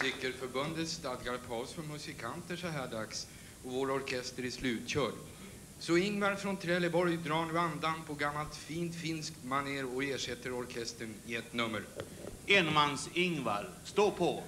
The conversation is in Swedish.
Musikerförbundet stadgar paus för musikanter så här dags och vår orkester är slutkörd. Så Ingvar från Trelleborg drar nu andan på gammalt fint finskt maner och ersätter orkestern i ett nummer. Enmans-Ingvar, stå på!